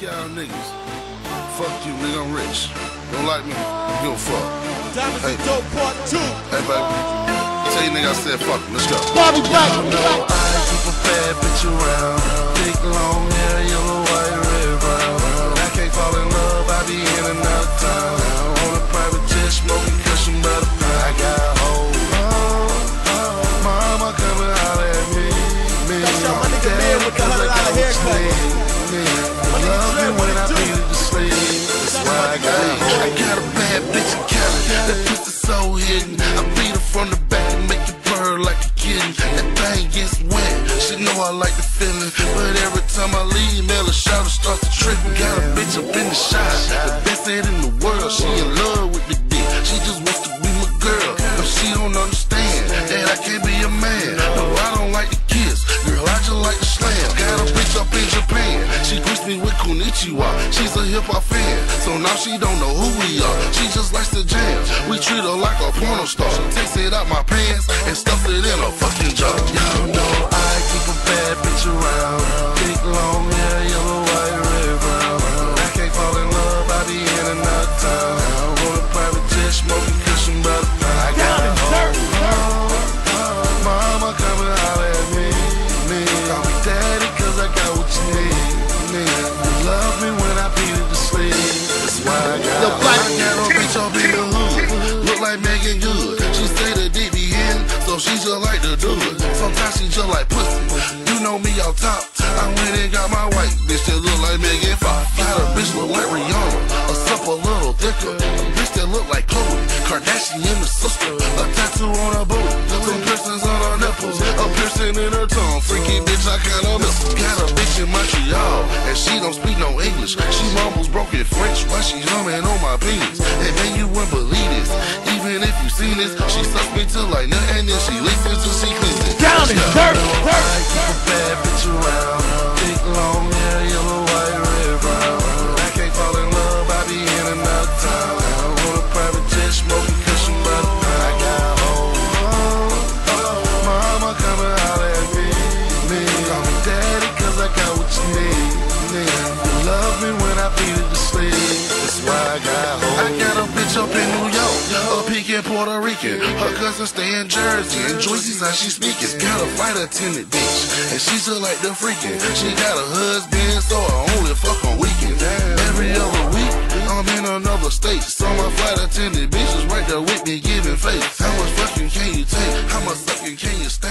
niggas. Fuck you, nigga, I'm rich. Don't like me, give a fuck. Diamonds Hey. and Dope Part 2. Hey, baby. Tell you nigga I said fuck him. Let's go. Bobby Black. know I keep a bad bitch around. Big long hair, every time I leave, Mel, a shout starts to tripping. Got a bitch up in the shot. The best head in the world. She in love with the dick. She just wants to be my girl. But she don't understand that I can't be a man. No, I don't like to kiss. Girl, I just like to slam. Got a bitch up in Japan. She greets me with Konichiwa. She's a hip hop fan. So now she don't know who we are. She just likes to jam. We treat her like a porno star. She Takes it out my pants and stuff it in a fucking jar. Y'all know I keep a bad bitch around. I got a bitch up in the hood. Look like Meagan Good. She say the be in, so she just like to do it. Sometimes she just like pussy. You know me on top. I went and got my white bitch that look like Megan Fox. Got a bitch look like Rihanna. A supple little thicker. A bitch that look like Khloe. Kardashian the sister. A tattoo on her booty. Some piercings on her nipples. A piercing in her tongue. Freaky bitch, I kinda. Got a bitch in Montreal. And she don't speak no English. She mumbles broken French while she humming on my penis. And man, you wouldn't believe this. Even if you seen this, she sucks me till like nothing. And then she licks it till she cleans it. Down and dirt. I Dominican, Puerto Rican. Her cousin stay in Jersey, and Joyce's how she speaking, got a flight attendant, bitch. And she just like the freakin'. She got a husband, so I only fuck on weekends. Every other week, I'm in another state. So my flight attendant bitch is right there with me giving face. How much fucking can you take? How much fucking can you stay?